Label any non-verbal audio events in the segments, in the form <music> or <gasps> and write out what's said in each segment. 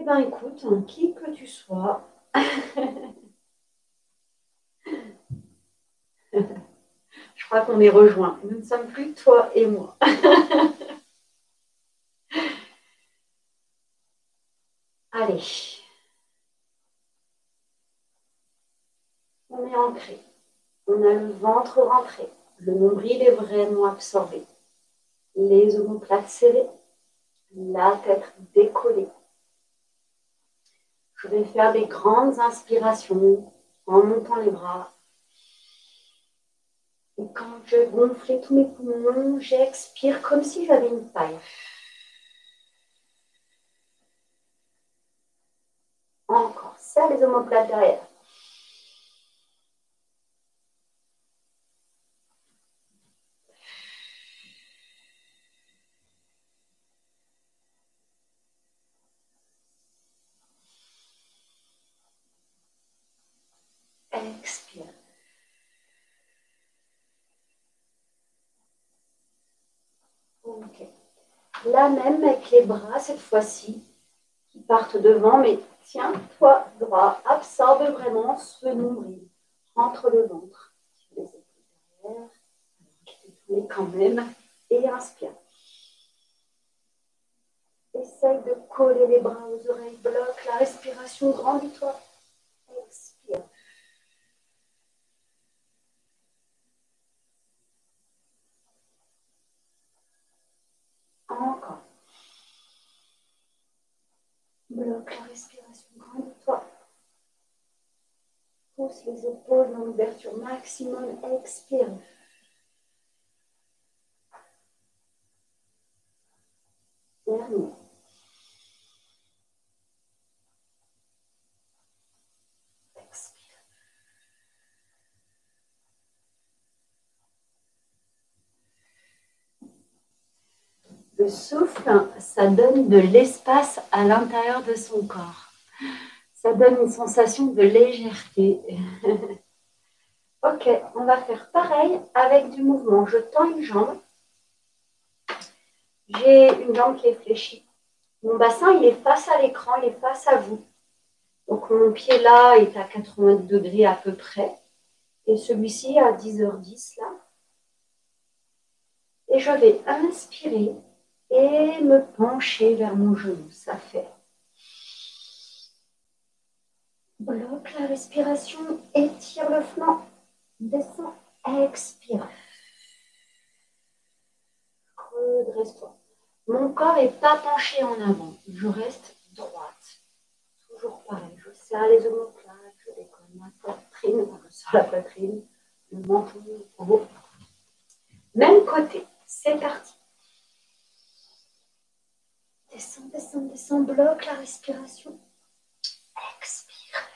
Eh bien, écoute, qui que tu sois, <laughs> je crois qu'on est rejoints. Nous ne sommes plus toi et moi. <laughs> Allez. On est ancré. On a le ventre rentré. Le nombril est vraiment absorbé. Les omoplates serrées. La tête décollée. Je vais faire des grandes inspirations en montant les bras. Et quand je gonfle tous mes poumons, j'expire comme si j'avais une paille. Encore, serre les omoplates derrière. Expire. Ok. Là même avec les bras cette fois-ci qui partent devant, mais tiens-toi droit, absorbe vraiment ce nombril. Entre le ventre. Les épaules derrière. quand même. Et inspire. Essaye de coller les bras aux oreilles, bloque la respiration, grandis-toi. Expire. Encore. Bloque la respiration. Grandis-toi. Pousse les épaules dans l'ouverture maximum. Expire. Dernier. Le souffle, ça donne de l'espace à l'intérieur de son corps. Ça donne une sensation de légèreté. <laughs> ok, on va faire pareil avec du mouvement. Je tends une jambe. J'ai une jambe qui est fléchie. Mon bassin, il est face à l'écran, il est face à vous. Donc mon pied là est à 80 degrés à peu près. Et celui-ci à 10h10 là. Et je vais inspirer et me pencher vers mon genou. Ça fait. Bloque la respiration, étire le flanc, descends, expire. Redresse-toi. Mon corps n'est pas penché en avant, je reste droite. Toujours pareil, je serre les omoplates, je décolle ma poitrine, je sors la poitrine, le menton haut. Même côté, c'est parti. Descends, descends, descends, bloque la respiration. Expire.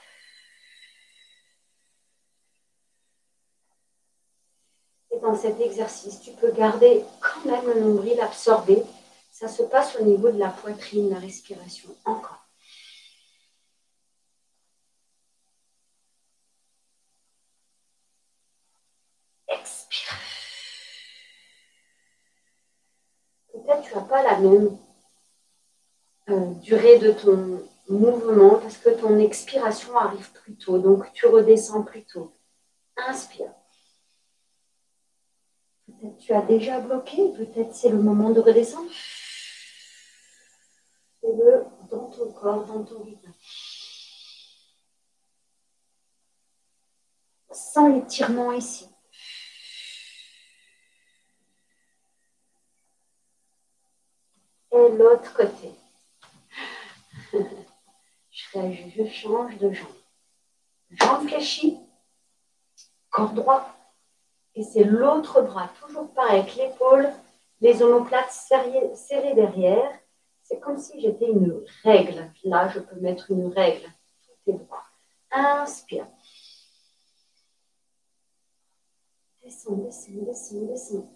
Et dans cet exercice, tu peux garder quand même le nombril absorbé. Ça se passe au niveau de la poitrine, la respiration. Encore. Expire. Peut-être tu n'as pas la même durée de ton mouvement parce que ton expiration arrive plus tôt. Donc tu redescends plus tôt. Inspire. Peut-être tu as déjà bloqué, peut-être c'est le moment de redescendre. Fais-le dans ton corps, dans ton rythme. Sans l'étirement ici. Et l'autre côté je, change de jambe. Jambe fléchie, corps droit. Et c'est l'autre bras, toujours pareil, avec l'épaule, les omoplates serrées, derrière. C'est comme si j'étais une règle. Là, je peux mettre une règle. Tout est droit. Inspire. Descends, descends, descends, descends.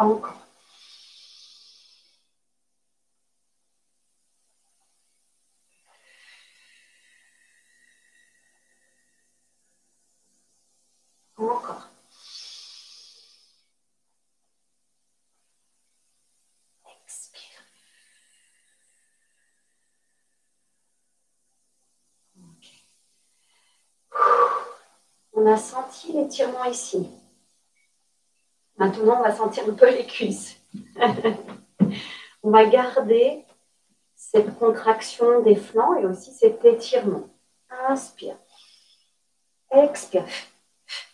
encore. Encore. Expire. On a senti l'étirement ici. Maintenant, on va sentir un peu les cuisses. <laughs> on va garder cette contraction des flancs et aussi cet étirement. Inspire. Expire.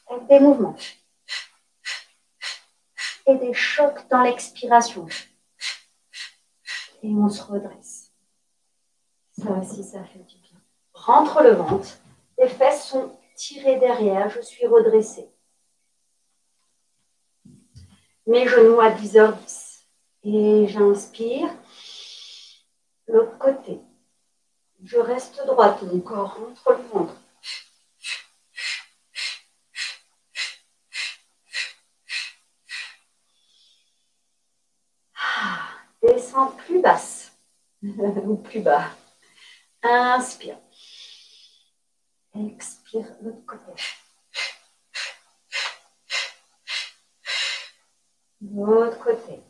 Avec des mouvements. Et des chocs dans l'expiration. Et on se redresse. Ça aussi, ça fait du bien. Rentre le ventre. Les fesses sont tirées derrière. Je suis redressée. Mes genoux à 10h10. Et j'inspire. L'autre côté. Je reste droite. Mon corps entre le ventre. Ah, descends plus basse <laughs> ou plus bas. Inspire. Expire l'autre côté. L'autre côté.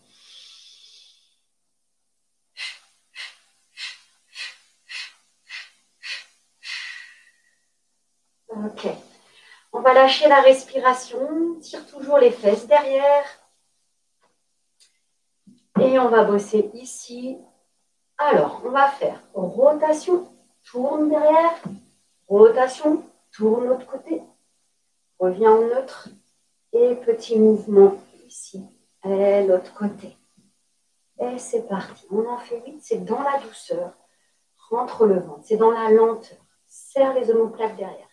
Ok. On va lâcher la respiration. Tire toujours les fesses derrière. Et on va bosser ici. Alors, on va faire rotation, tourne derrière, rotation, tourne l'autre côté, reviens en neutre et petit mouvement ici l'autre côté. Et c'est parti. On en fait vite, c'est dans la douceur. Rentre le ventre, c'est dans la lenteur. Serre les omoplates derrière.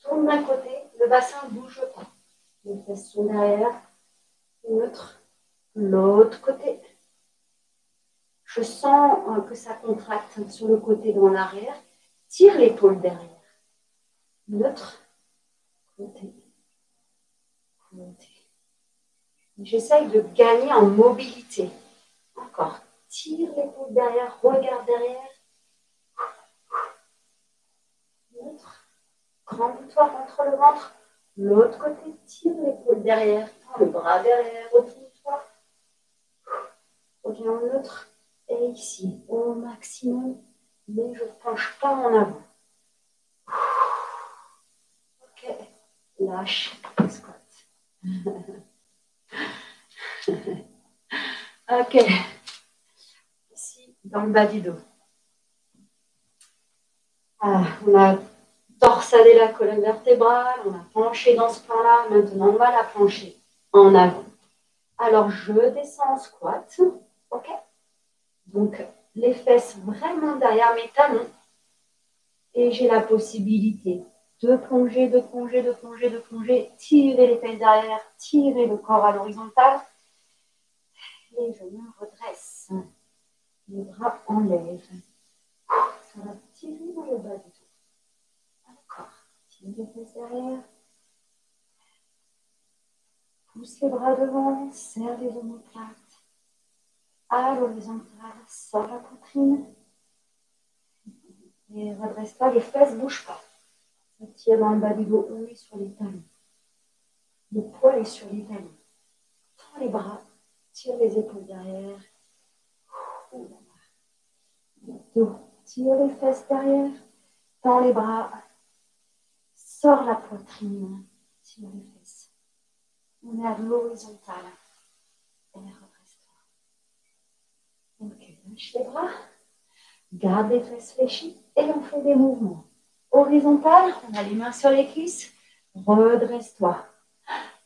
Tourne d'un côté, le bassin bouge pas. Les fesses sont derrière, neutre, l'autre côté. Je sens euh, que ça contracte sur le côté dans l'arrière. Tire l'épaule derrière. Neutre, côté. J'essaye de gagner en mobilité. Encore. Tire l'épaule derrière, regarde derrière. Neutre. Grande-toi contre le ventre. L'autre côté, tire l'épaule derrière. le bras derrière, retourne-toi. Reviens en neutre. Et ici, au maximum, mais je ne penche pas en avant. Ok, lâche, squat. <laughs> <laughs> ok, ici, dans le bas du dos. Ah, on a torsadé la colonne vertébrale, on a penché dans ce plan-là. Maintenant, on va la pencher en avant. Alors, je descends en squat. OK? Donc, les fesses vraiment derrière mes talons. Et j'ai la possibilité de plonger, de plonger, de plonger, de plonger, tirer les fesses derrière, tirer le corps à l'horizontale. Je me redresse. Les bras en l'air. Ça va tirer dans le bas du dos. Encore. Tire les fesses derrière. Pousse les bras devant, serre les omoplates. À l'horizontale, sors la poitrine. Et redresse-toi, les fesses ne bougent pas. Ça tire dans le bas du dos, on est sur les talons. Le poids est sur les talons. Tends les bras, tire les épaules derrière. Tire les fesses derrière. Tends les bras. Sors la poitrine. Tire les fesses. On est à l'horizontale. Et redresse-toi. Ok, lâche les bras. Garde les fesses fléchies et on fait des mouvements. Horizontal, on a les mains sur les cuisses. Redresse-toi.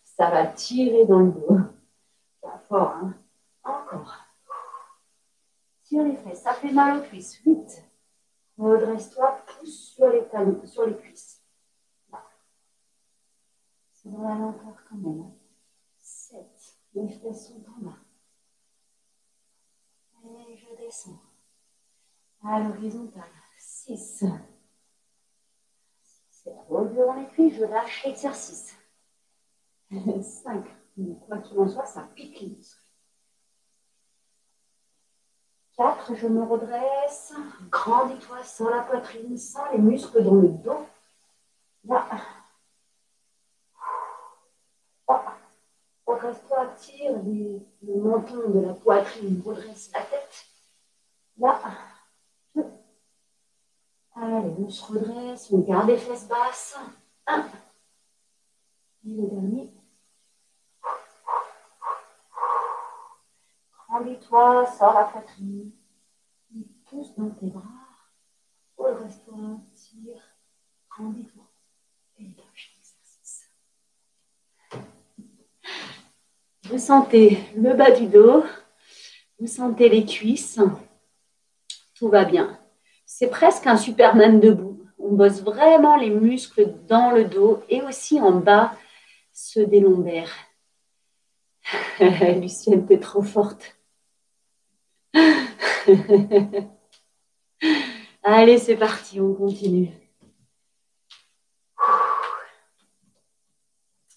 Ça va tirer dans le dos. Hein Encore. Tire les fesses, ça fait mal aux cuisses. Vite. Redresse-toi, pousse sur les sur cuisses. C'est dans la lenteur quand même. 7. Hein. Les fesses sont en bas. Et je descends. À l'horizontale. 6. C'est dur dans les cuisses, je lâche l'exercice. <laughs> 5. Quoi qu'il en soit, ça pique les muscles. 4. Je me redresse. Grandis-toi sans la poitrine, sans les muscles dans le dos. Là. 3. Redresse-toi, tire le menton de la poitrine, redresse la tête. Là. Allez, on se redresse, on garde les fesses basses. 1. Et le dernier. Grandis-toi, sors la poitrine. pousse dans tes bras. Redresse-toi, tire. Grandis-toi. Et lâche l'exercice. Vous sentez le bas du dos. Vous sentez les cuisses. Tout va bien. C'est presque un Superman debout. On bosse vraiment les muscles dans le dos et aussi en bas, ceux des lombaires. <laughs> Lucienne, t'es trop forte. <laughs> Allez, c'est parti, on continue.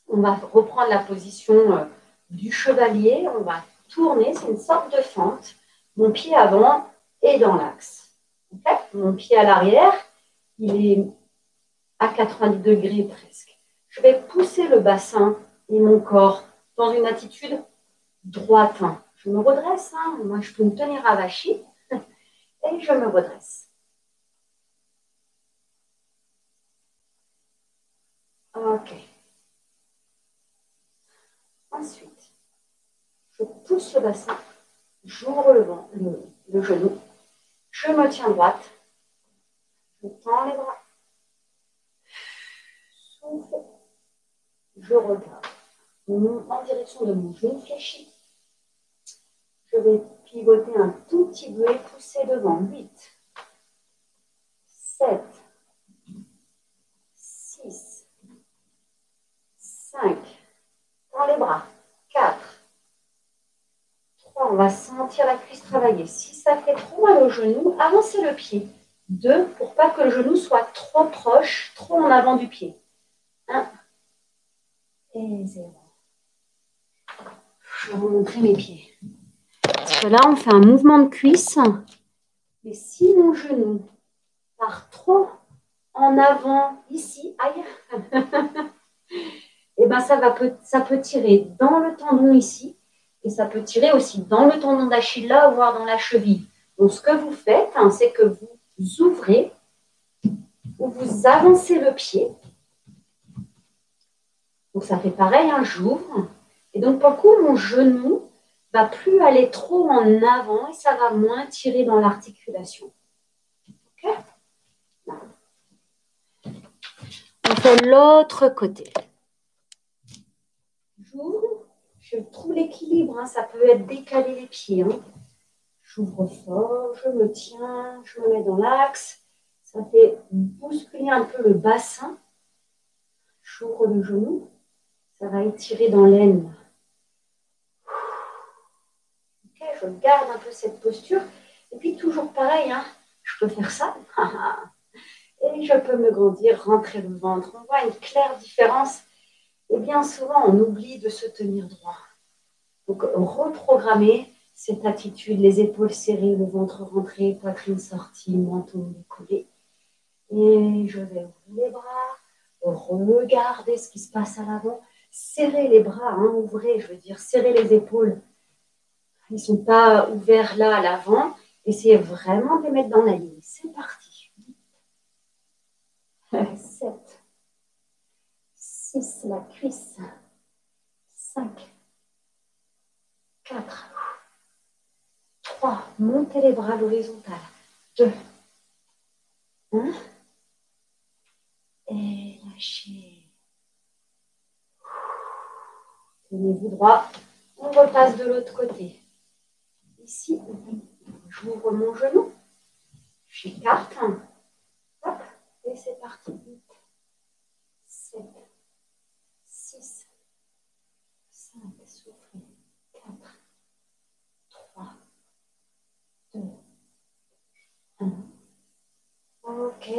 On va reprendre la position euh, du chevalier. On va tourner, c'est une sorte de fente. Mon pied avant est dans l'axe. Mon pied à l'arrière, il est à 90 degrés presque. Je vais pousser le bassin et mon corps dans une attitude droite. Je me redresse, hein. moi je peux me tenir à vachi <laughs> et je me redresse. Ok. Ensuite, je pousse le bassin, j'ouvre le, le, le genou, je me tiens droite, je tends les bras, souffle, je regarde en direction de mon genou fléchi. Je vais pivoter un tout petit peu et pousser devant. 8, 7, 6, 5, dans les bras, 4, 3, on va sentir la cuisse travailler. Si ça fait trop mal au genou, avancez le pied. 2, pour pas que le genou soit trop proche, trop en avant du pied. 1 et 0. Je vais vous montrer mes pieds. Là, on fait un mouvement de cuisse. Mais si mon genou part trop en avant, ici, aïe, et <laughs> eh ben ça, va, ça peut tirer dans le tendon ici, et ça peut tirer aussi dans le tendon d'Achille là, voire dans la cheville. Donc, ce que vous faites, hein, c'est que vous ouvrez ou vous avancez le pied. Donc, ça fait pareil, hein, j'ouvre. Et donc, pour coup, mon genou va plus aller trop en avant et ça va moins tirer dans l'articulation. OK? On fait l'autre côté. J'ouvre, je trouve l'équilibre, hein. ça peut être décaler les pieds. Hein. J'ouvre fort, je me tiens, je me mets dans l'axe. Ça fait bousculer un peu le bassin. J'ouvre le genou. Ça va étirer dans l'aine. Ok, garde un peu cette posture. Et puis toujours pareil, hein, je peux faire ça. <laughs> Et je peux me grandir, rentrer le ventre. On voit une claire différence. Et bien souvent, on oublie de se tenir droit. Donc, reprogrammer cette attitude, les épaules serrées, le ventre rentré, poitrine sortie, menton décollé. Et je vais ouvrir les bras, regarder ce qui se passe à l'avant serrez les bras, hein, ouvrez, je veux dire, serrez les épaules. Ils ne sont pas ouverts là à l'avant. Essayez vraiment de les mettre dans la ligne. C'est parti. 7, 6, la cuisse. 5, 4, 3, montez les bras à l'horizontale. 2, 1, et lâchez. Tenez-vous droit. On repasse de l'autre côté. Ici, j'ouvre mon genou. J'écarte. Hop, et c'est parti. 8, 7, 6, 5, soufflez. 4, 3, 2, 1. Ok,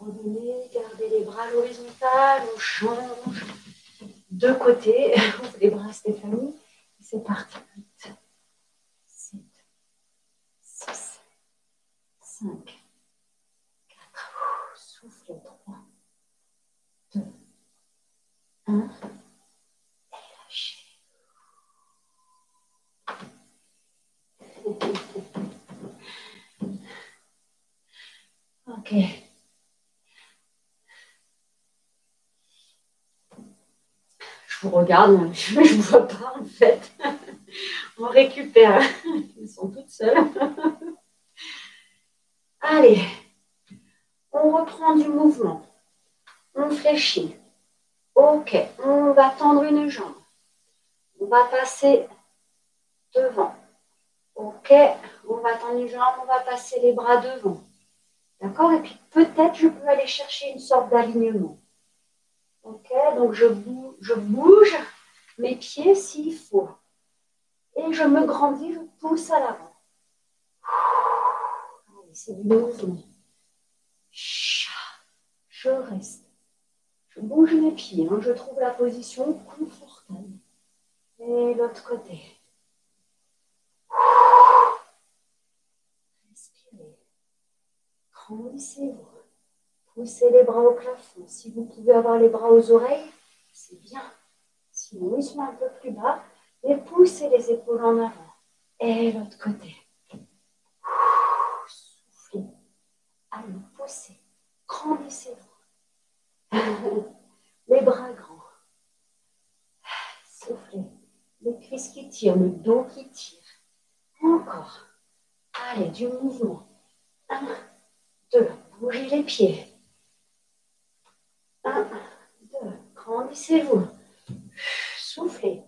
revenez, gardez les bras à l'horizontale, on change côtés. <laughs> Ouvre les bras, Stéphanie. C'est parti. 8, 7, 6, 5, 4. Souffle. 3, 2, 1. Et lâchez. Ok. Je vous regarde, je ne vois pas en fait. <laughs> On récupère. Ils sont toutes seules. <laughs> Allez, on reprend du mouvement. On fléchit. Ok, on va tendre une jambe. On va passer devant. Ok, on va tendre une jambe, on va passer les bras devant. D'accord? Et puis peut-être je peux aller chercher une sorte d'alignement. Ok, donc je bouge, je bouge mes pieds s'il faut. Et je me grandis, je pousse à l'avant. C'est du mouvement. Je reste. Je bouge mes pieds, hein. je trouve la position confortable. Et l'autre côté. Respirez. Grandissez-vous. Poussez les bras au plafond. Si vous pouvez avoir les bras aux oreilles, c'est bien. Sinon, ils sont un peu plus bas. Et poussez les épaules en avant. Et l'autre côté. Soufflez. Allez, poussez. Grandissez-vous. les bras grands. Soufflez. Les cuisses qui tirent, le dos qui tire. Encore. Allez, du mouvement. Un, deux. Bougez les pieds. Un, deux. Grandissez-vous. Soufflez.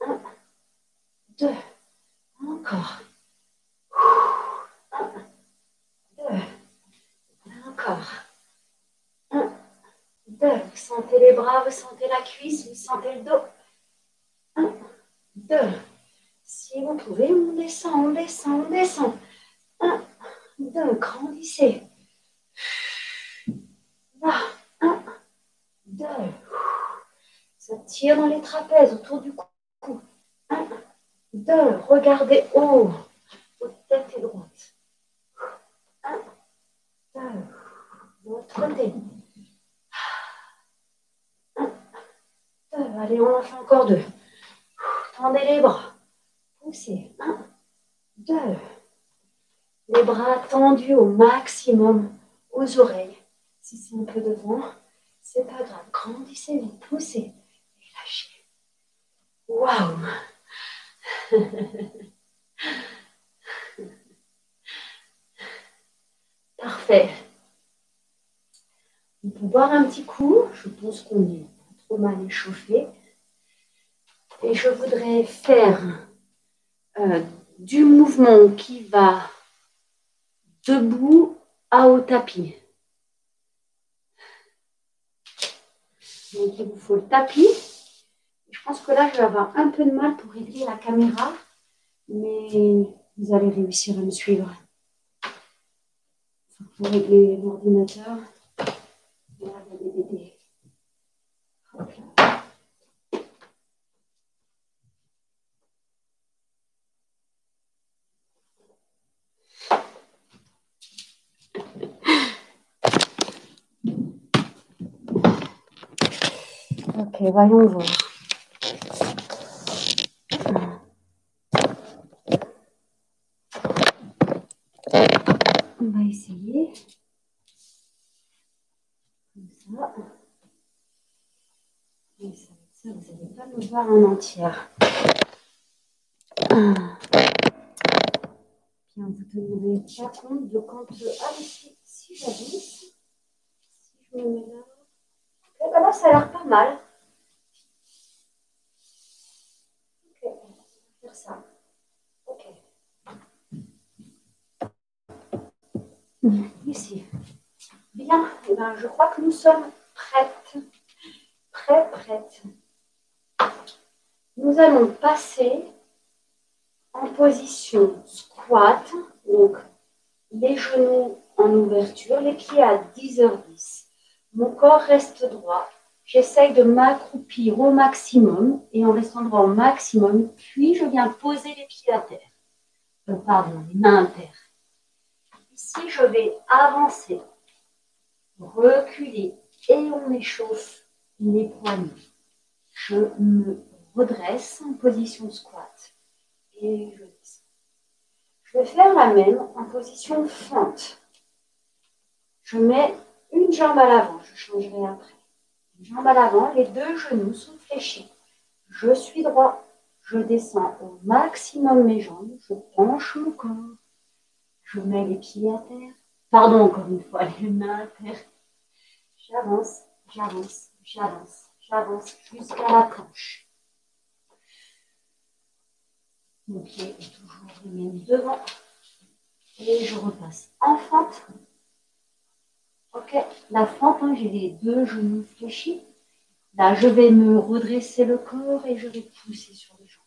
Un, deux. Encore. Un. Encore. Un, deux. Vous sentez les bras, vous sentez la cuisse, vous sentez le dos. Un, deux. Si vous pouvez, on descend, on descend, on descend. Un, deux. Grandissez. Là. Un, deux. Ça tire dans les trapèzes, autour du cou. Un, deux. Regardez haut. Votre tête est droite. Un, deux. L'autre côté. Un, deux. Allez, on en fait encore deux. Tendez les bras. Poussez. Un, deux. Les bras tendus au maximum aux oreilles. Si c'est un peu devant, c'est pas grave. Grandissez vite, poussez et lâchez. Waouh <laughs> Parfait. On peut boire un petit coup. Je pense qu'on est trop mal échauffé. Et je voudrais faire euh, du mouvement qui va debout à au tapis. Donc il vous faut le tapis. Je pense que là, je vais avoir un peu de mal pour régler la caméra, mais vous allez réussir à me suivre. Pour régler l'ordinateur, il y a des bébés. Ok, voyons voir. On va essayer. Comme ça. Et ça, ça vous n'allez pas me voir en entière. Bien, vous ne tenez pas compte de quand... Ah, si, si j'avance, si je me mets là... Eh ben là, ça a l'air pas mal. Ça. Ok. Ici. Bien. Eh ben, je crois que nous sommes prêtes. Prêts, prêtes. Nous allons passer en position squat. Donc, les genoux en ouverture, les pieds à 10h10. Mon corps reste droit. J'essaye de m'accroupir au maximum et en restant droit au maximum, puis je viens poser les pieds à terre. Pardon, les mains à terre. Ici, je vais avancer, reculer et on échauffe les poignets. Je me redresse en position squat et je descends. Je vais faire la même en position fente. Je mets une jambe à l'avant, je changerai après jambe à l'avant, les deux genoux sont fléchis. Je suis droit. Je descends au maximum mes jambes. Je penche mon corps. Je mets les pieds à terre. Pardon, encore une fois, les mains à terre. J'avance, j'avance, j'avance, j'avance jusqu'à la planche. Mon pied est toujours le même devant. Et je repasse en fente. Ok, la fente, hein, j'ai les deux genoux fléchis. Là, je vais me redresser le corps et je vais pousser sur les jambes.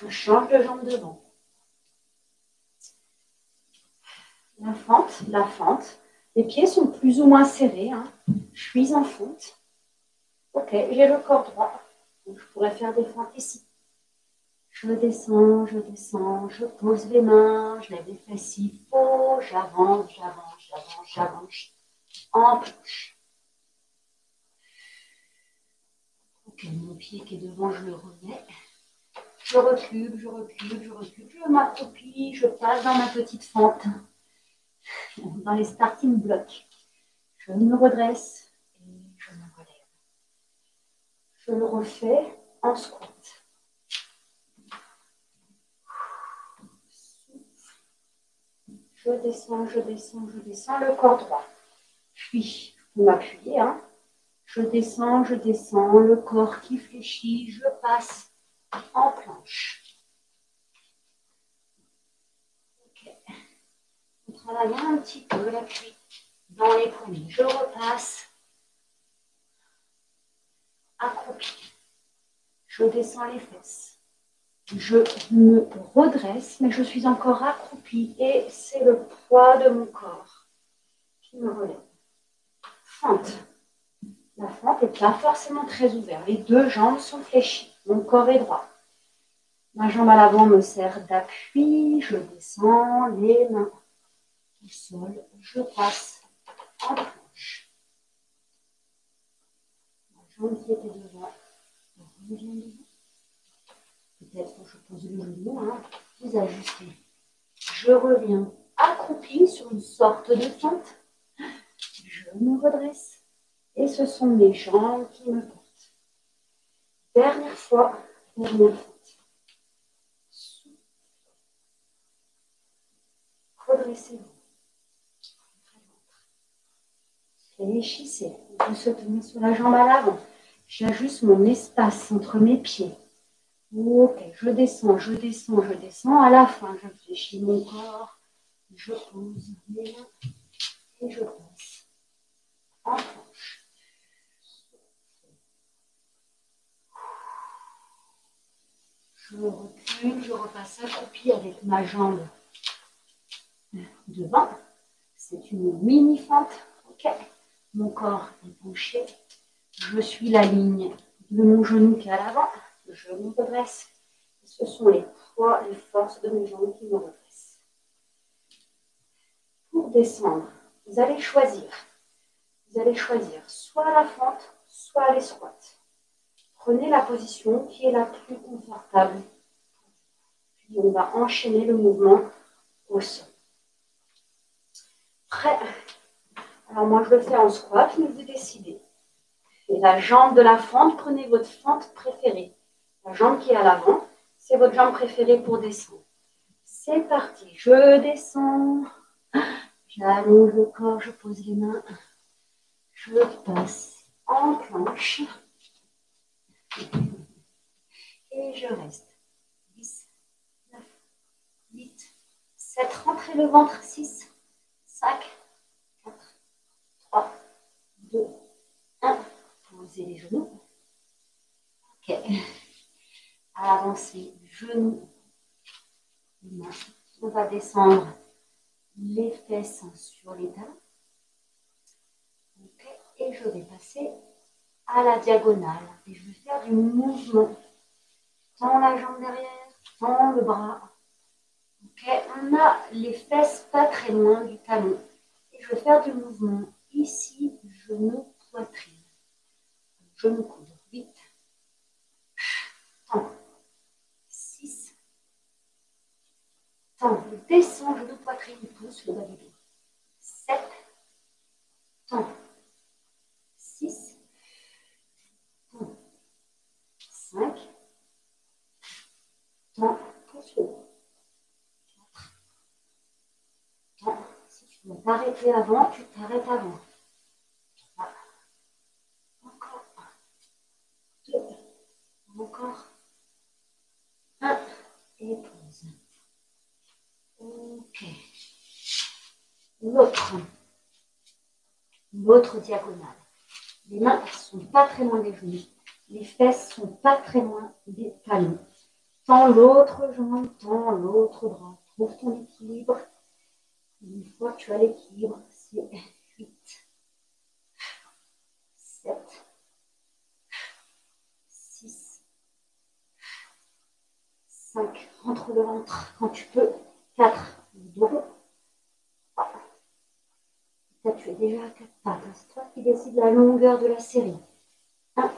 Je change de jambe devant. La fente, la fente. Les pieds sont plus ou moins serrés. Hein. Je suis en fente. Ok, j'ai le corps droit. je pourrais faire des fentes ici. Je descends, je descends, je pose les mains, je lève les fesses s'il faut, j'avance, j'avance, j'avance, j'avance. En planche. Ok, mon pied qui est devant, je le remets. Je recule, je recule, je recule, je m'accroupis, je passe dans ma petite fente, dans les starting blocks. Je me redresse et je me relève. Je le refais en squat. Je descends, je descends, je descends le corps droit. Puis, je peux m'appuyer. Hein. Je descends, je descends, le corps qui fléchit, je passe en planche. Ok. On travaille un petit peu l'appui dans les poignets. Je repasse. Accroupi. Je descends les fesses je me redresse, mais je suis encore accroupie et c'est le poids de mon corps qui me relève. Fente. La fente n'est pas forcément très ouverte. Les deux jambes sont fléchies. Mon corps est droit. Ma jambe à l'avant me sert d'appui. Je descends les mains au sol. Je passe en planche. Ma jambe qui était devant devant. Peut-être que je pose le genou, hein, vous ajustez. Je reviens accroupi sur une sorte de fente. Je me redresse. Et ce sont mes jambes qui me portent. Dernière fois, dernière fente. Redressez-vous. Fléchissez. Vous se tenez sur la jambe à l'avant. J'ajuste mon espace entre mes pieds. Ok, je descends, je descends, je descends. À la fin, je fléchis mon corps. Je pose mains et je passe en planche. Je recule, je repasse accroupi avec ma jambe devant. C'est une mini fente. Ok, mon corps est penché. Je suis la ligne de mon genou qui est à l'avant je me redresse. Ce sont les poids, les forces de mes jambes qui me redressent. Pour descendre, vous allez choisir. Vous allez choisir soit la fente, soit les squats. Prenez la position qui est la plus confortable. Puis on va enchaîner le mouvement au sol. Prêt Alors moi je le fais en squat, mais vous décidez. Et la jambe de la fente, prenez votre fente préférée. La jambe qui est à l'avant, c'est votre jambe préférée pour descendre. C'est parti, je descends. J'allonge le corps, je pose les mains. Je passe en planche. Et je reste. 10, 9, 8, 7. Rentrez le ventre. 6, 5, 4, 3, 2, 1. Posez les genoux. Ok avancer, genoux, On va descendre les fesses sur les talons. Et je vais passer à la diagonale. Et je vais faire du mouvement. Tends la jambe derrière, tends le bras. On a les fesses pas très loin du talon. Et je vais faire du mouvement. Ici, genou, poitrine. Genou, Temple, descend, genou, poitrine, pouce, le doigt du pied. 7. Temple. 6. Temple. 5. Temple, pousse le doigt. 4. Temple. Si tu veux pas arrêter avant, tu t'arrêtes avant. L'autre diagonale. Les mains ne sont pas très loin des genoux. Les fesses sont pas très loin des talons. Tends l'autre jambe, tends l'autre bras. Trouve ton équilibre. Une fois que tu as l'équilibre, c'est 8, 7, 6, 5. Rentre le ventre quand tu peux. 4. dos. Tu es déjà à 4 pattes. C'est toi qui décides la longueur de la série. 1.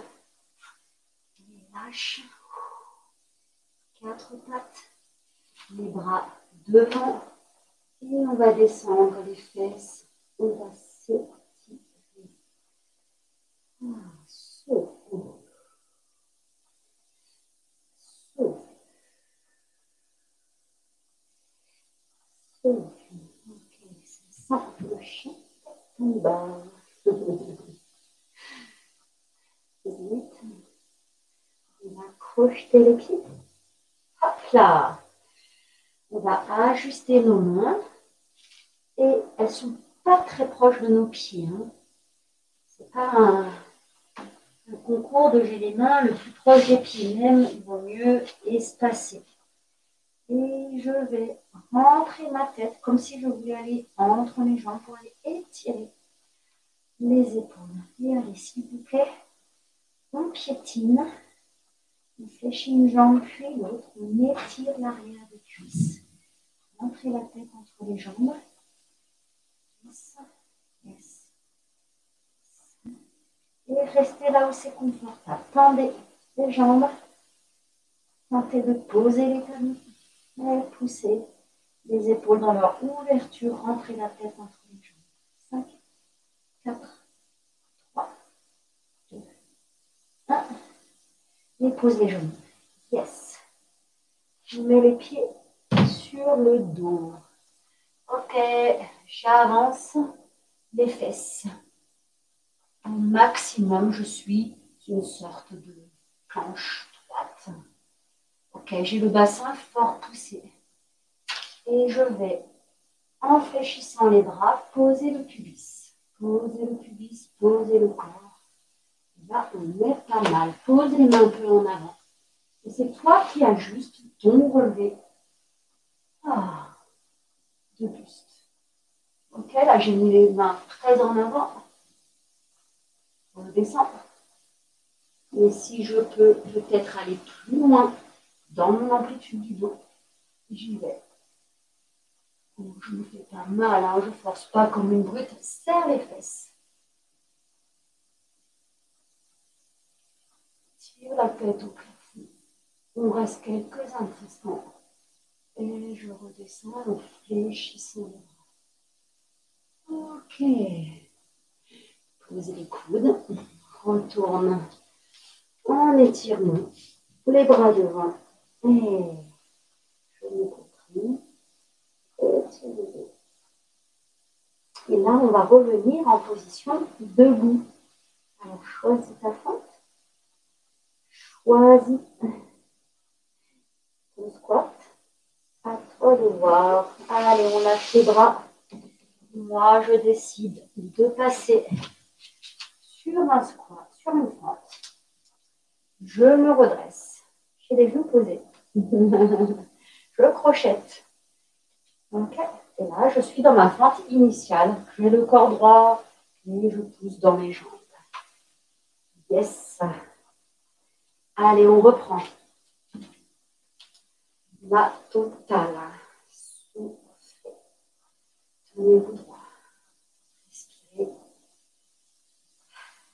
Lâche. 4 pattes. Les bras devant. Et on va descendre les fesses. On va s'étirer. Ah. Souffle. Ok, le chien On va crocheter les pieds. Hop là. On va ajuster nos mains et elles sont pas très proches de nos pieds. Hein. C'est pas un, concours de j'ai les mains le plus proche des pieds, même il vaut mieux espacer. Et je vais rentrer ma tête comme si je voulais aller entre mes jambes pour aller étirer les épaules. Et allez, s'il vous plaît, on piétine, on fléchit une jambe puis l'autre, on étire l'arrière des cuisses. Rentrez la tête entre les jambes. Et restez là où c'est confortable. Tendez les jambes. Tentez de poser les talons. Et poussez les épaules dans leur ouverture. Rentrez la tête entre les jambes. 5, 4, 3, 2, 1. Et pose les genoux. Yes. Je mets les pieds sur le dos. Ok, j'avance les fesses. Au maximum, je suis une sorte de planche. J'ai le bassin fort poussé. Et je vais, en fléchissant les bras, poser le pubis. Poser le pubis, poser le corps. Là, on est pas mal. Pose les mains un peu en avant. Et c'est toi qui ajustes ton relevé ah, de buste. Ok, là j'ai mis les mains très en avant. On descend. Et si je peux peut-être aller plus loin dans mon amplitude du dos, j'y vais. je ne me fais pas mal, hein, je ne force pas comme une brute, serre les fesses. Tire la tête au plafond. On reste quelques instants. Et je redescends en fléchissant les bras. Ok. Posez les coudes. Retourne en étirement. Les bras devant. Et je me comprime. Et là, on va revenir en position debout. Alors, choisis ta fente. Choisis le squat. À toi de voir. Allez, on lâche les bras. Moi, je décide de passer sur un squat, sur une fente. Je me redresse. J'ai les genoux posés. <laughs> je crochette. Ok. Et là, je suis dans ma fente initiale. J'ai le corps droit et je pousse dans mes jambes. Yes. Allez, on reprend la totale. Soufflez. Tenez-vous droit. Respirez.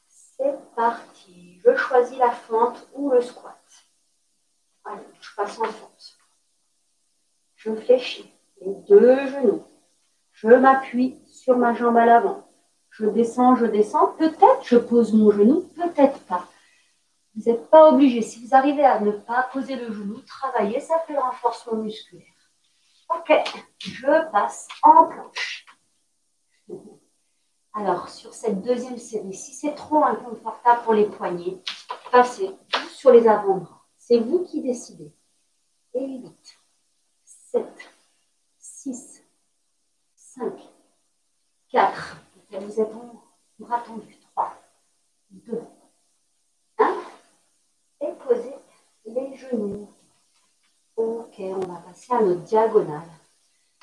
C'est parti. Je choisis la fente ou le squat. Je passe en fente. Je fléchis les deux genoux. Je m'appuie sur ma jambe à l'avant. Je descends, je descends. Peut-être je pose mon genou, peut-être pas. Vous n'êtes pas obligé. Si vous arrivez à ne pas poser le genou, travaillez, ça fait le renforcement musculaire. Ok, je passe en planche. Alors, sur cette deuxième série, si c'est trop inconfortable pour les poignets, passez sur les avant-bras. C'est vous qui décidez. Et 8, 7, 6, 5, 4. Vous êtes en bras tendu. 3, 2, 1. Et posez les genoux. Ok, on va passer à notre diagonale.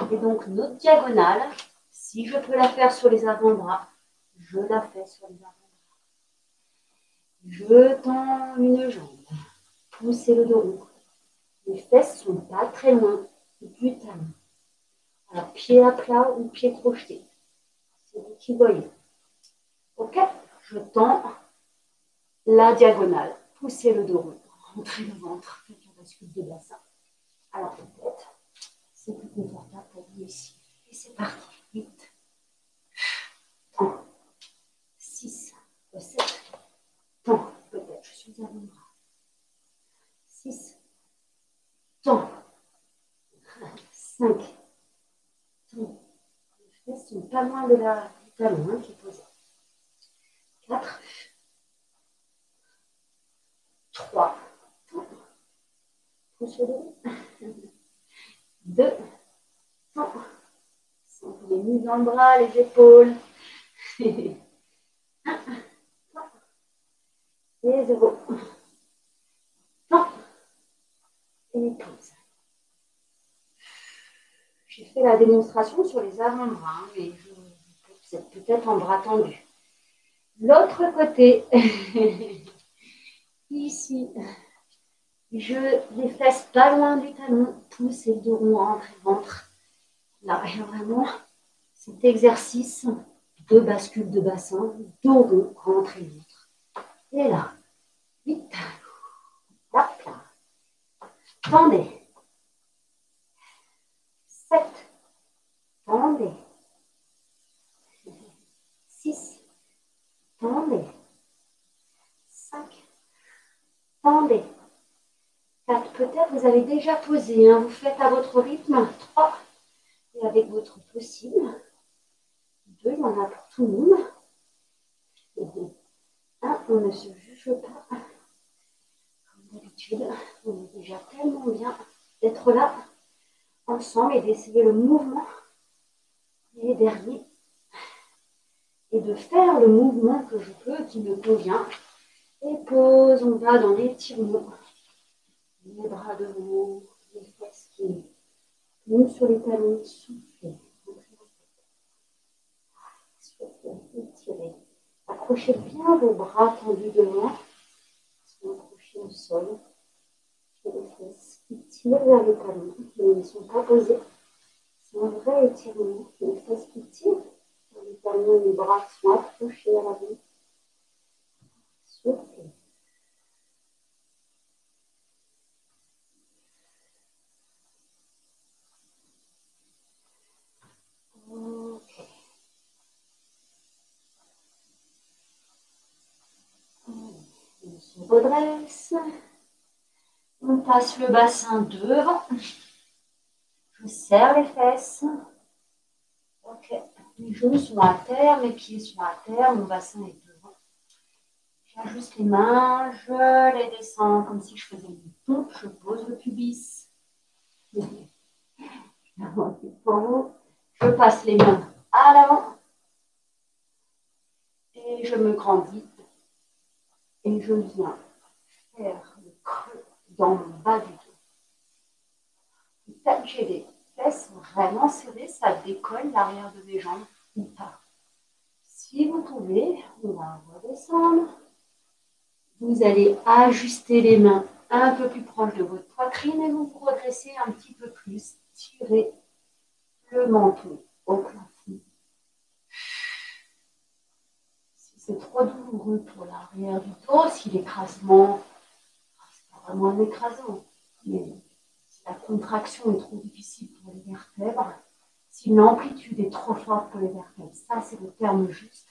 Et donc, notre diagonale, si je peux la faire sur les avant-bras, je la fais sur les avant-bras. Je tends une jambe. Poussez le dos Les fesses sont pas très loin du talon. Alors, pied à plat ou pied crocheté. C'est vous qui voyez. Ok Je tends la diagonale. Poussez le dos rond. Rentrez le ventre. Faites la bascule de bassin. Alors peut-être, c'est plus confortable pour vous ici. Et c'est parti. 8, 6, 7, tant, peut-être, je suis à bras. 6, tant, 5, tant. Les fesses sont pas loin de la, du talon hein, qui est posé. 4, 3, pousse le dos. 2, 1. Sentez les muscles dans le bras, les épaules. <laughs> 1, 3, et 0. 1, et. J'ai fait la démonstration sur les avant-bras, hein, mais vous êtes peut-être en bras tendu. L'autre côté, <laughs> ici, je les fesses pas loin du talon, pousse et dos rond, entre et ventre. Là, vraiment, cet exercice de bascule de bassin, dos rond, rentre et ventre. Et là, vite, tendez. 7, tendez. 6, tendez. 5, tendez. 4, peut-être vous avez déjà posé, hein. vous faites à votre rythme, 3, et avec votre possible, 2, il y en a pour tout le monde, 1, on ne se juge pas, on est déjà tellement bien d'être là, ensemble, et d'essayer le mouvement, et dernier, et de faire le mouvement que je peux, qui me convient, et pause, on va dans l'étirement, les bras devant, les fesses qui montent sur les talons, soufflez. Soufflez, étirez. Accrochez bien vos bras tendus devant, accrochez au sol. Et les fesses qui tirent vers les talons, mais ne sont pas posés. C'est un vrai étirement. Les fesses qui tirent vers les talons, les bras sont accrochés à la vie. Soufflez. redresse. On passe le bassin devant. Je serre les fesses. Ok. Mes genoux sont à terre, mes pieds sont à terre, mon bassin est devant. J'ajuste les mains, je les descends comme si je faisais une pompe. Je pose le pubis. Je passe les mains à l'avant. Et je me grandis et je viens faire dans mon bas du dos. J'ai des fesses vraiment serrées, ça décolle l'arrière de mes jambes ou pas. Si vous pouvez, on va redescendre. Vous allez ajuster les mains un peu plus proche de votre poitrine et vous progressez un petit peu plus. Tirez le menton au plafond. c'est trop douloureux pour l'arrière du dos, si l'écrasement, vraiment un écrasement, mais si la contraction est trop difficile pour les vertèbres, si l'amplitude est trop forte pour les vertèbres, ça c'est le terme juste.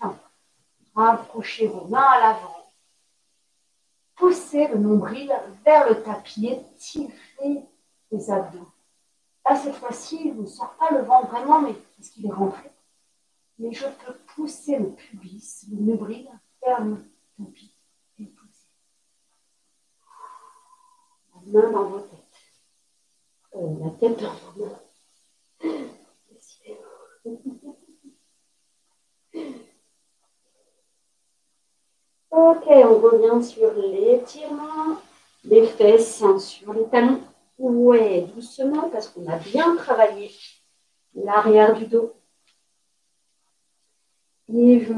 Rapprochez vos mains à l'avant. pousser le nombril vers le tapis, étirer les abdos. Là, cette fois-ci, je ne sors pas le vent vraiment, mais parce qu'il est rentré. Mais je peux pousser le pubis, le nombril, vers le tapis et pousser. La main dans vos têtes. Euh, la tête dans vos mains. Ok, on revient sur l'étirement des fesses, hein, sur les talons. Ouais, doucement, parce qu'on a bien travaillé l'arrière du dos. Et je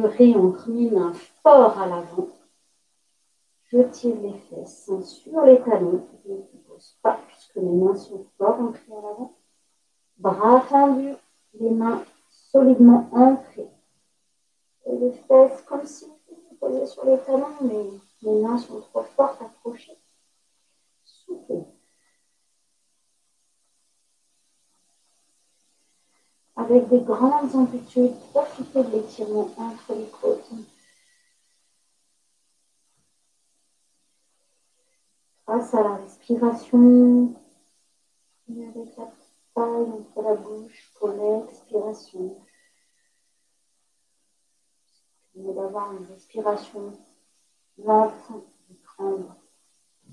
mains fort à l'avant. Je tire les fesses sur les talons. Je ne pose pas, puisque mes mains sont fort ancrées à l'avant? Bras tendus, les mains solidement ancrées. Et les fesses comme si poser sur les talons, mais mes mains sont trop fortes accrochées. Soufflez. Avec des grandes amplitudes, profitez de l'étirement entre les côtes. Grâce à la respiration, et avec la taille entre la bouche pour l'expiration d'avoir une respiration lente grande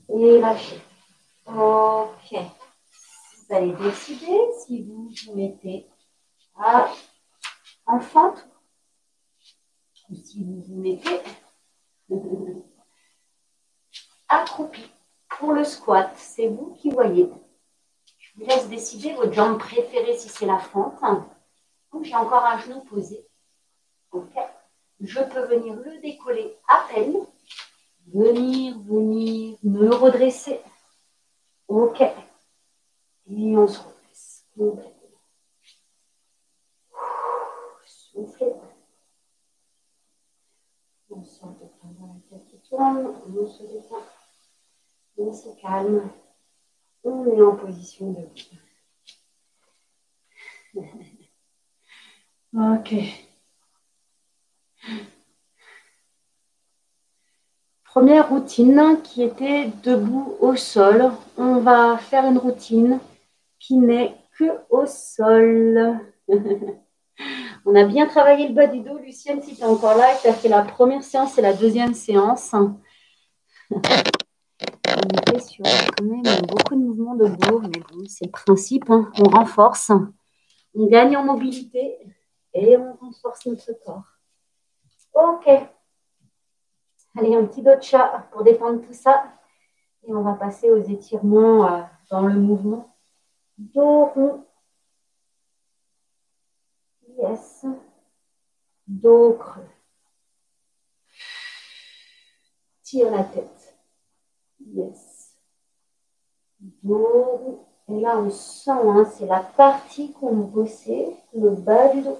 et lâcher. Ok. Vous allez décider si vous vous mettez à, en fente ou si vous vous mettez <laughs> accroupi pour le squat. C'est vous qui voyez. Je vous laisse décider votre jambe préférée si c'est la fente. J'ai encore un genou posé. Ok je peux venir le décoller à peine, venir, venir, me redresser. Ok. Et on se redresse. Soufflez. On la tête qui tourne, on se détend, on se calme, on est en position de Ok. Première routine qui était debout au sol. On va faire une routine qui n'est que au sol. <laughs> On a bien travaillé le bas du dos. Lucienne, si tu es encore là, tu as fait la première séance et la deuxième séance. <laughs> On était sur quand même beaucoup de mouvements de dos, mais bon, c'est le principe. Hein. On renforce, on gagne en mobilité et on renforce notre corps. Ok. Allez, un petit dos chat pour détendre tout ça. Et on va passer aux étirements euh, dans le mouvement. Dos rond. Yes. Dos creux. Tire la tête. Yes. Rond. Et là, on sent, hein, c'est la partie qu'on bossait, le bas du dos.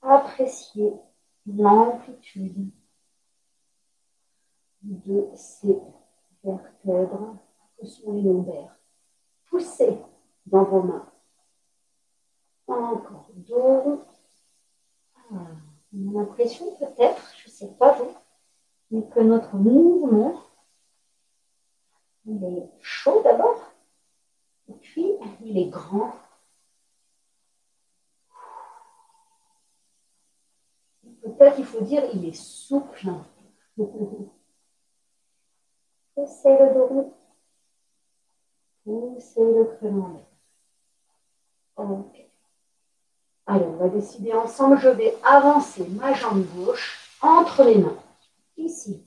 Appréciez l'amplitude de ces vertèbres que sont les lombaires. Poussez dans vos mains. Encore dos. Ah, on a l'impression peut-être, je ne sais pas vous, mais que notre mouvement, il est chaud d'abord, et puis il est grand Peut-être qu'il faut dire il est souple. Poussez le dos Poussez le creux Ok. Allez, on va décider ensemble. Je vais avancer ma jambe gauche entre les mains. Ici.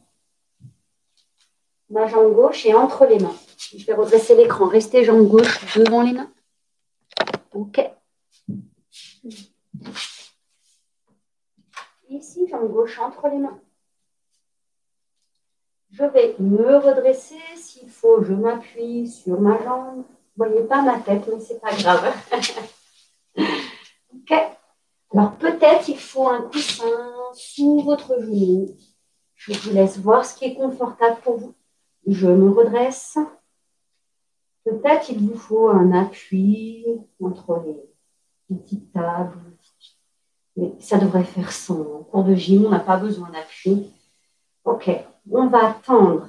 Ma jambe gauche est entre les mains. Je vais redresser l'écran. Restez jambe gauche devant les mains. Ok. Ici, jambe gauche entre les mains. Je vais me redresser. S'il faut, je m'appuie sur ma jambe. Vous ne voyez pas ma tête, mais ce n'est pas grave. <laughs> ok. Alors peut-être il faut un coussin sous votre genou. Je vous laisse voir ce qui est confortable pour vous. Je me redresse. Peut-être il vous faut un appui entre les petites tables mais ça devrait faire son En cours de gym, on n'a pas besoin d'appui. Ok, on va tendre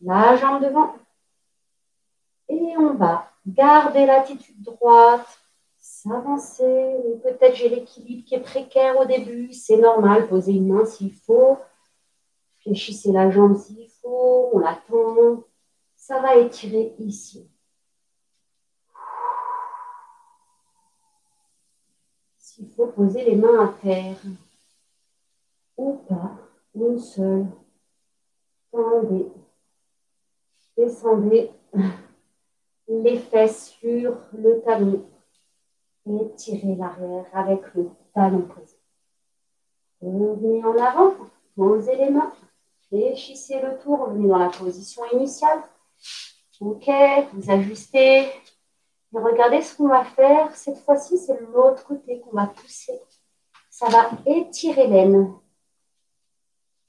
la jambe devant. Et on va garder l'attitude droite, s'avancer. Peut-être j'ai l'équilibre qui est précaire au début, c'est normal. Poser une main s'il faut. Fléchissez la jambe s'il faut, on l'attend. Ça va étirer ici. S'il faut poser les mains à terre ou pas, une seule. Tendez, descendez les fesses sur le talon et tirez l'arrière avec le talon posé. Revenez en avant, posez les mains, fléchissez le tour, revenez dans la position initiale. Ok, vous ajustez. Et regardez ce qu'on va faire. Cette fois-ci, c'est l'autre côté qu'on va pousser. Ça va étirer l'aine.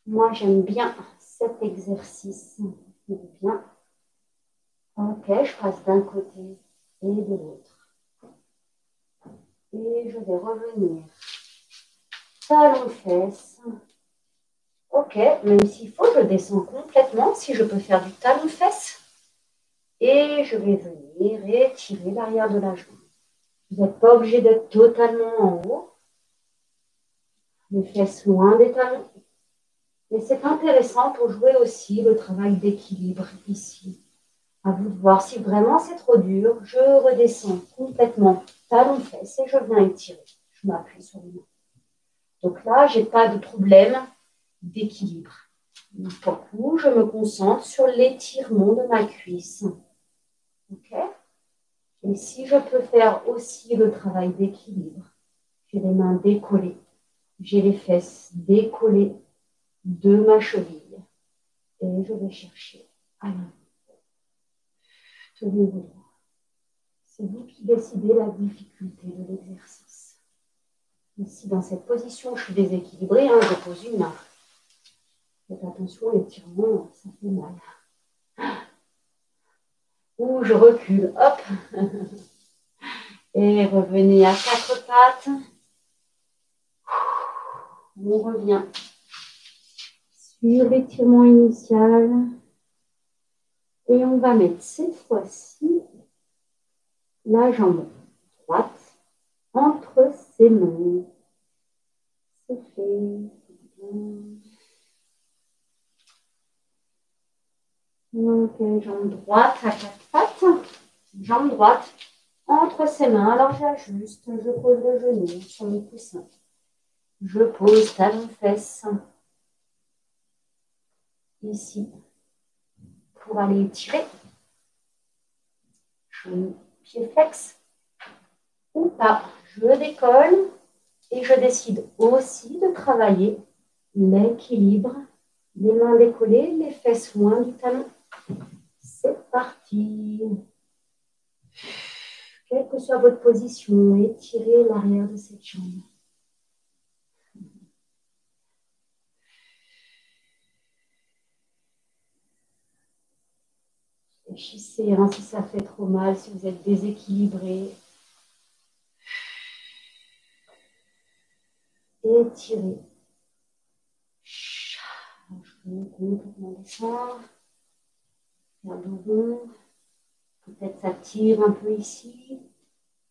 Moi, j'aime bien cet exercice. Bien. Ok, je passe d'un côté et de l'autre. Et je vais revenir. Talon fesse. Ok, même s'il faut, je descends complètement. Si je peux faire du talon fesse. Et je vais venir étirer l'arrière de la jambe. Vous n'êtes pas obligé d'être totalement en haut. Les fesses loin des talons. Mais c'est intéressant pour jouer aussi le travail d'équilibre ici. À vous de voir si vraiment c'est trop dur. Je redescends complètement talon fesse et je viens étirer. Je m'appuie sur les mains. Donc là, je n'ai pas de problème d'équilibre. coup, je me concentre sur l'étirement de ma cuisse. OK? Et si je peux faire aussi le travail d'équilibre, j'ai les mains décollées, j'ai les fesses décollées de ma cheville. Et je vais chercher à Tenez-vous. C'est vous qui décidez la difficulté de l'exercice. Ici, dans cette position, je suis déséquilibrée, hein, je pose une main. Faites attention, l'étirement, ça fait mal. <gasps> Ou je recule, hop. <laughs> Et revenez à quatre pattes. On revient sur l'étirement initial. Et on va mettre cette fois-ci la jambe droite entre ses mains. C'est fait. Ok, jambe droite à quatre pattes. Jambe droite entre ses mains. Alors j'ajuste, je pose le genou sur le coussin. Je pose talon fesse ici pour aller tirer. Genou, pied flex ou pas. Je décolle et je décide aussi de travailler l'équilibre. Les mains décollées, les fesses loin du talon. C'est parti. Quelle que soit votre position, étirez l'arrière de cette jambe. Réfléchissez hein, si ça fait trop mal, si vous êtes déséquilibré. Étirez. Je peux complètement descendre. Peut-être ça tire un peu ici.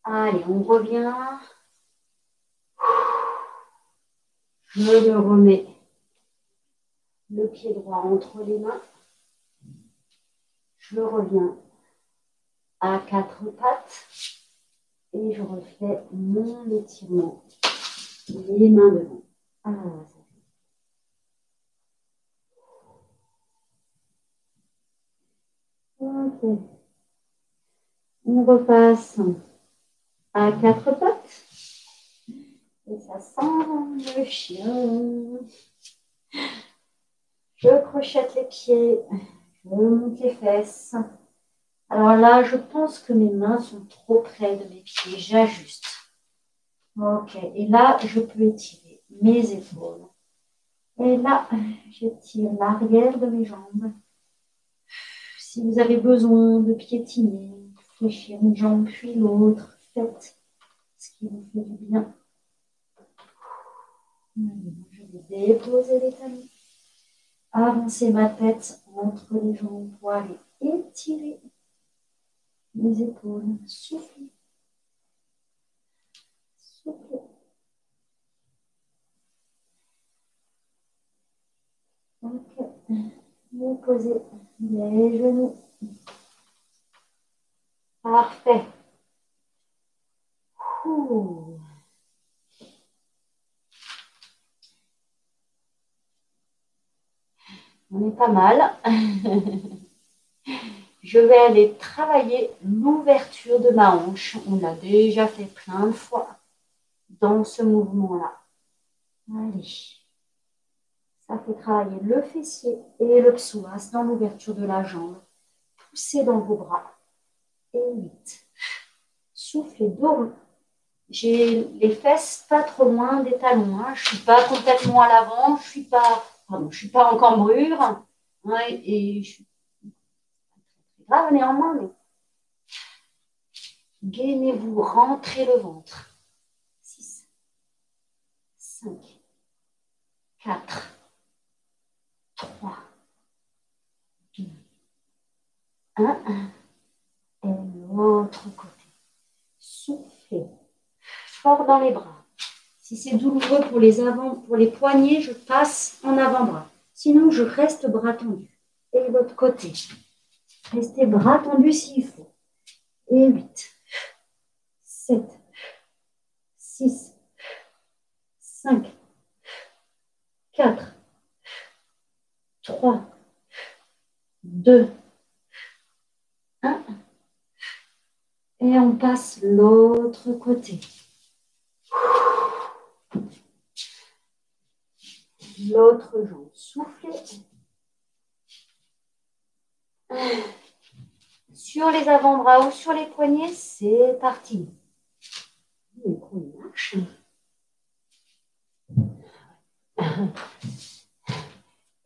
Allez, on revient. Je me remets le pied droit entre les mains. Je reviens à quatre pattes et je refais mon étirement. Les mains devant. Ah, On repasse à quatre pattes. Et ça sent le chien. Je crochette les pieds. Je remonte les fesses. Alors là, je pense que mes mains sont trop près de mes pieds. J'ajuste. Ok. Et là, je peux étirer mes épaules. Et là, j'étire l'arrière de mes jambes. Si vous avez besoin de piétiner, fléchir une jambe puis l'autre, faites ce qui vous fait du bien. Je vais déposer les talons. Avancer ma tête entre les jambes pour aller étirer les épaules. Soufflez. Soufflez. Ok. Vous posez les genoux. Parfait. On est pas mal. <laughs> Je vais aller travailler l'ouverture de ma hanche. On l'a déjà fait plein de fois dans ce mouvement-là. Allez. Ça fait travailler le fessier et le psoas dans l'ouverture de la jambe. Poussez dans vos bras. Et 8. Soufflez, dormez. J'ai les fesses pas trop loin des talons. Hein. Je suis pas complètement à l'avant. Je suis suis pas en cambrure. Ouais, et je suis grave néanmoins, mais gainez-vous, rentrez le ventre. 6, 5, 4, 3, 2, 1. Et l'autre côté. Soufflez fort dans les bras. Si c'est douloureux pour les avant, pour les poignets, je passe en avant-bras. Sinon, je reste bras tendu. Et l'autre côté. Restez bras tendus s'il faut. Et 8, 7, 6, 5, 4, 3, 2, 1. Et on passe l'autre côté. L'autre jambe. Soufflez. Sur les avant-bras ou sur les poignets, c'est parti.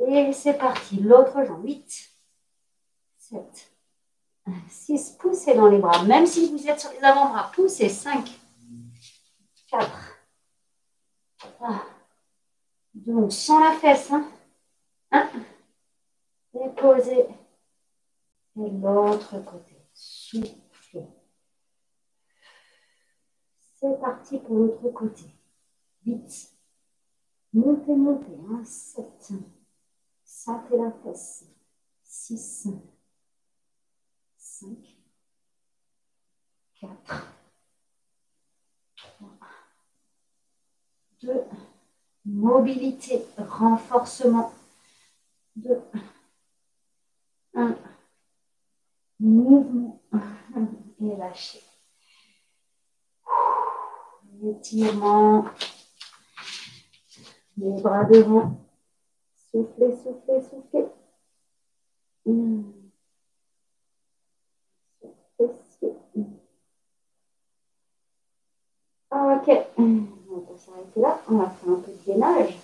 Et c'est parti. L'autre jambe. 8, 7, 6. Poussez dans les bras. Même si vous êtes sur les avant-bras, poussez. 5, 4, 3, donc, sans la fesse. Hein. Un. Déposez. Et l'autre côté. Soufflez. C'est parti pour l'autre côté. 8. Montez, montez. 1, 7. Fait la fesse. 6. 5. 4. 3. 2 mobilité, renforcement de un mouvement <laughs> et lâcher. Étirement, les bras devant, soufflez, soufflez, soufflez. Ok on va s'arrêter là. On va faire un peu de gainage.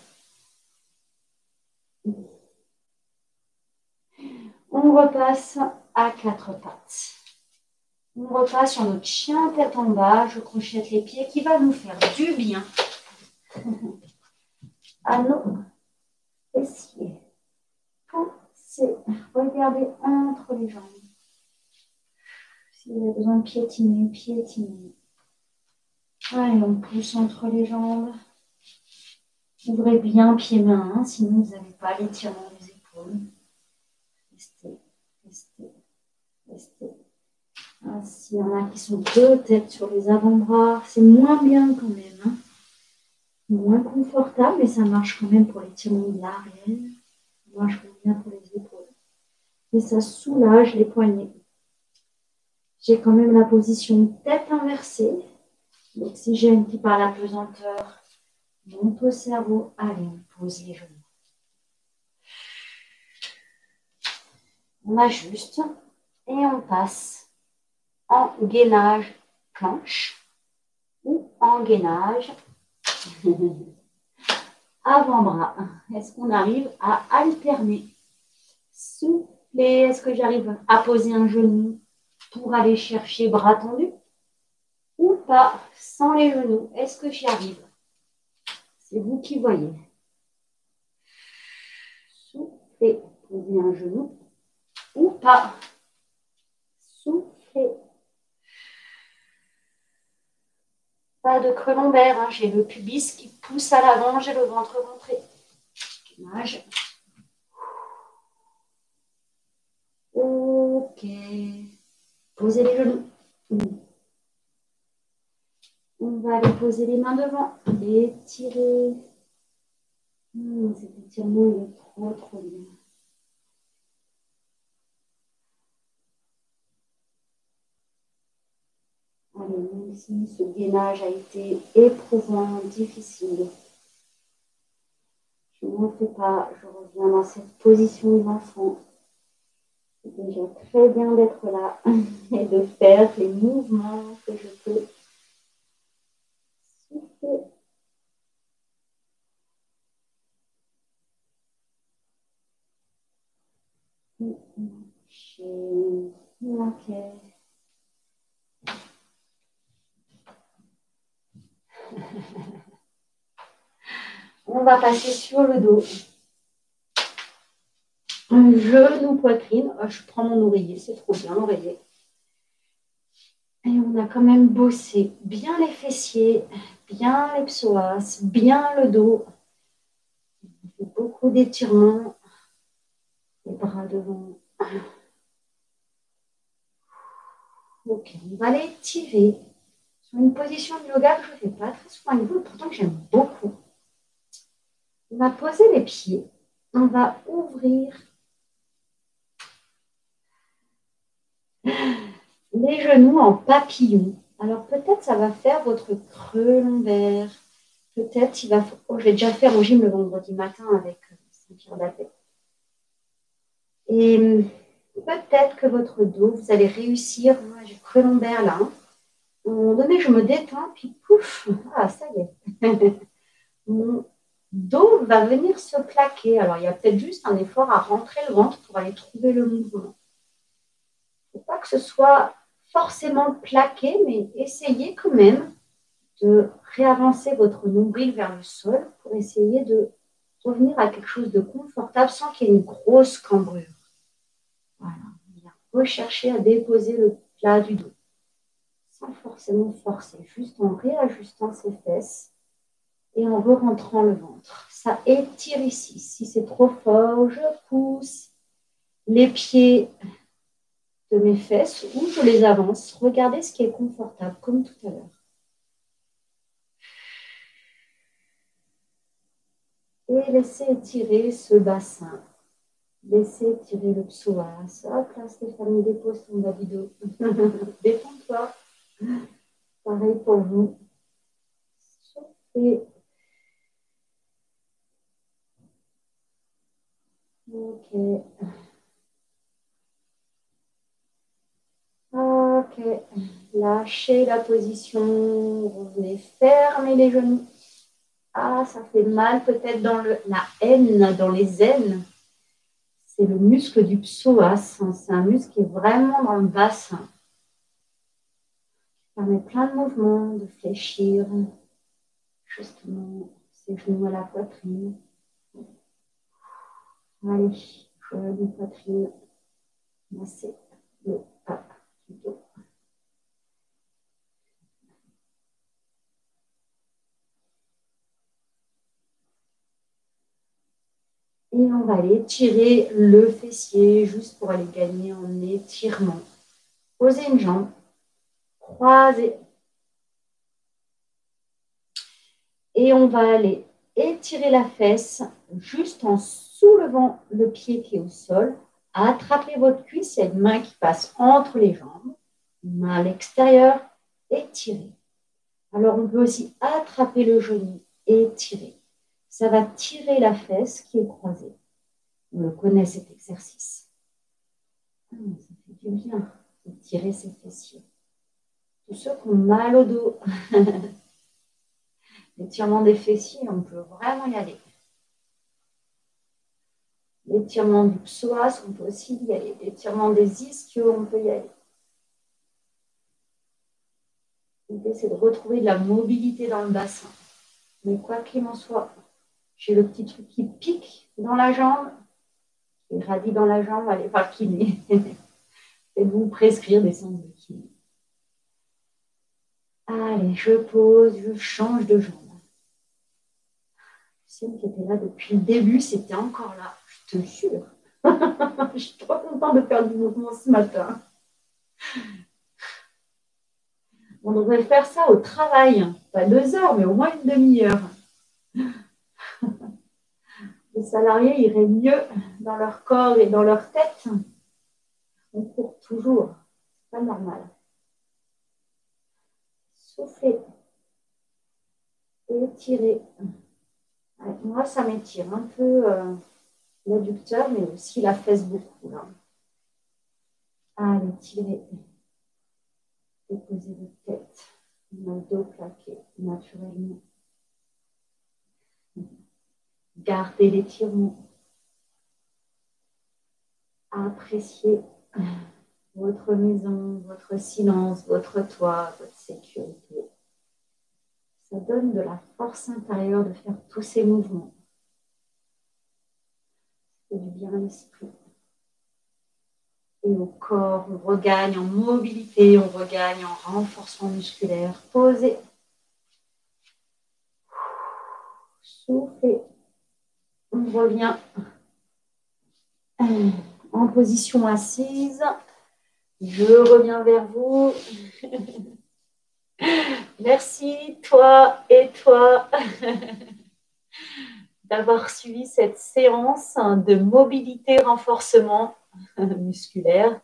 On repasse à quatre pattes. On repasse sur notre chien tête en bas. Je crochette les pieds qui va nous faire du bien <laughs> à fessiers. Poussez. Regardez entre les jambes. Si vous avez besoin de piétiner, piétiner. Allez, on pousse entre les jambes. Ouvrez bien pieds-mains, hein, sinon vous n'avez pas l'étirement des épaules. Restez, restez, restez. S'il y en a qui sont peut-être sur les avant-bras, c'est moins bien quand même. Hein. Moins confortable, mais ça marche quand même pour l'étirement de l'arrière. Ça marche bien pour les épaules. Et ça soulage les poignets. J'ai quand même la position tête inversée. L'oxygène qui par la pesanteur monte au cerveau. Allez, on pose les genoux. On ajuste et on passe en gainage planche ou en gainage <laughs> avant-bras. Est-ce qu'on arrive à alterner Souffler. Est-ce que j'arrive à poser un genou pour aller chercher bras tendus ou pas sans les genoux? Est-ce que j'y arrive? C'est vous qui voyez. Soufflez. Posez un genou ou pas. Soufflez. Pas de creux lombaire. Hein. J'ai le pubis qui pousse à l'avant. J'ai le ventre rentré. Image. Ok. Posez les genoux. On va aller poser les mains devant. Étirer. Mmh, cet étirement, il est trop, trop bien. Même si ce gainage a été éprouvant, difficile, je n'en fais pas. Je reviens dans cette position d'enfant. C'est déjà très bien d'être là <laughs> et de faire les mouvements que je peux souffler. On va passer sur le dos. Genou, poitrine. Oh, je prends mon oreiller, c'est trop bien l'oreiller. Et on a quand même bossé bien les fessiers, bien les psoas, bien le dos. beaucoup d'étirements. Les bras devant. Ok, on va aller tirer une position de yoga que je ne fais pas très souvent à niveau, pourtant que j'aime beaucoup. On va poser les pieds. On va ouvrir les genoux en papillon. Alors peut-être ça va faire votre creux lombaire. Peut-être il va. Oh, j'ai déjà fait un gym le vendredi matin avec euh, Saint-Pierre d'Appel. Et hum, peut-être que votre dos, vous allez réussir. J'ai creux lombaire là. Hein. À un moment donné, je me détends, puis pouf, ah, ça y est. <laughs> Mon dos va venir se plaquer. Alors, il y a peut-être juste un effort à rentrer le ventre pour aller trouver le mouvement. Il ne faut pas que ce soit forcément plaqué, mais essayez quand même de réavancer votre nombril vers le sol pour essayer de revenir à quelque chose de confortable sans qu'il y ait une grosse cambrure. Voilà. Rechercher à déposer le plat du dos forcément forcer, juste en réajustant ses fesses et en re-rentrant le ventre. Ça étire ici. Si c'est trop fort, je pousse les pieds de mes fesses ou je les avance. Regardez ce qui est confortable, comme tout à l'heure. Et laissez étirer ce bassin. Laissez étirer le psoas. Hop là, Stéphanie, dépose ton babido. <laughs> Détends-toi. Pareil pour vous. Soufflez. Ok. Ok. Lâchez la position. Revenez fermer les genoux. Ah, ça fait mal peut-être dans la haine, dans les aines. C'est le muscle du psoas. C'est un muscle qui est vraiment dans le bassin permet plein de mouvements, de fléchir justement ses genoux à la poitrine. Allez, poitrine, masser le bas dos. Et on va aller tirer le fessier juste pour aller gagner en étirement. Posez une jambe croiser. Et on va aller étirer la fesse juste en soulevant le pied qui est au sol. Attrapez votre cuisse, il y a une main qui passe entre les jambes, main à l'extérieur, étirez. Alors on peut aussi attraper le genou et tirer. Ça va tirer la fesse qui est croisée. On le connaît cet exercice. Ah, ça fait du bien de tirer ses fessiers tous ceux qui ont mal au dos. <laughs> L'étirement des fessiers, on peut vraiment y aller. L'étirement du psoas, on peut aussi y aller. L'étirement des ischios, on peut y aller. L'idée, c'est de retrouver de la mobilité dans le bassin. Mais quoi qu'il en soit, j'ai le petit truc qui pique dans la jambe, qui radie dans la jambe, allez voir kiné. Et vous prescrire des séances de kiné. Allez, je pose, je change de jambe. Celle qui était là depuis le début, c'était encore là, je te jure. <laughs> je suis trop contente de faire du mouvement ce matin. On devrait faire ça au travail, pas deux heures, mais au moins une demi-heure. Les salariés iraient mieux dans leur corps et dans leur tête. On court toujours, c'est pas normal. Soufflez. Étirez. Moi, ça m'étire un peu euh, l'adducteur, mais aussi la fesse beaucoup. Là. Allez, tirez. Déposez votre tête. Le dos plaqué naturellement. Gardez l'étirement. Appréciez votre maison, votre silence, votre toit, votre sécurité. Ça donne de la force intérieure de faire tous ces mouvements. C'est du bien à l'esprit. Et au corps, on regagne en mobilité, on regagne en renforcement musculaire. Posez. Soufflez. On revient en position assise. Je reviens vers vous. Merci toi et toi d'avoir suivi cette séance de mobilité renforcement musculaire.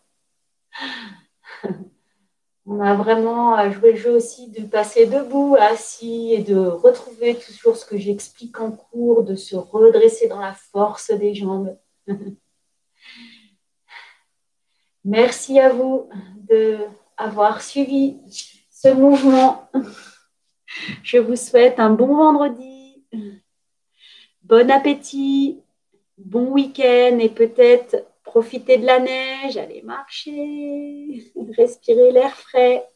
On a vraiment joué le jeu aussi de passer debout, assis et de retrouver toujours ce que j'explique en cours, de se redresser dans la force des jambes. Merci à vous d'avoir suivi ce mouvement. Je vous souhaite un bon vendredi, bon appétit, bon week-end et peut-être profiter de la neige, aller marcher, <laughs> respirer l'air frais.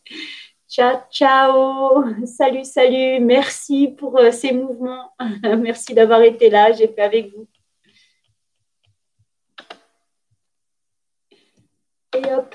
Ciao, ciao. Salut, salut. Merci pour euh, ces mouvements. <laughs> Merci d'avoir été là. J'ai fait avec vous. Et hop.